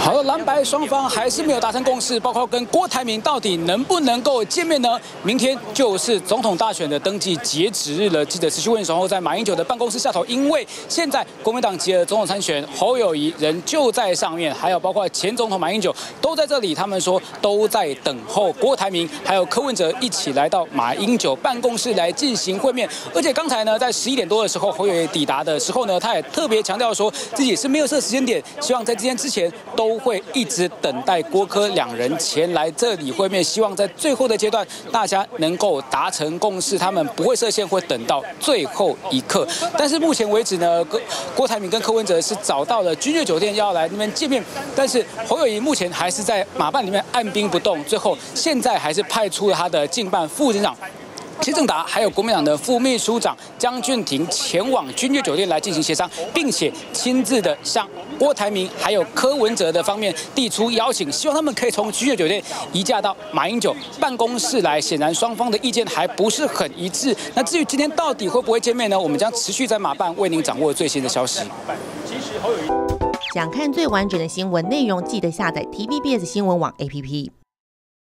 好的，蓝白双方还是没有达成共识，包括跟郭台铭到底能不能够见面呢？明天就是总统大选的登记截止日了。记者持续问守候在马英九的办公室下头，因为现在国民党籍的总统参选侯友谊人就在上面，还有包括前总统马英九都在这里。他们说都在等候郭台铭还有柯文哲一起来到马英九办公室来进行会面。而且刚才呢，在十一点多的时候，侯友谊抵达的时候呢，他也特别强调说自己是没有设时间希望在今天之前都会一直等待郭柯两人前来这里会面，希望在最后的阶段大家能够达成共识，他们不会设限，会等到最后一刻。但是目前为止呢，郭郭台铭跟柯文哲是找到了君悦酒店要来那边见面，但是侯友谊目前还是在马办里面按兵不动，最后现在还是派出了他的近办副警长。谢正达还有国民党的副秘书长江俊廷前往君悦酒店来进行协商，并且亲自的向郭台铭还有柯文哲的方面递出邀请，希望他们可以从君悦酒店移驾到马英九办公室来。显然双方的意见还不是很一致。那至于今天到底会不会见面呢？我们将持续在马办为您掌握最新的消息。想看最完整的新闻内容，记得下载 TVBS 新闻网 APP。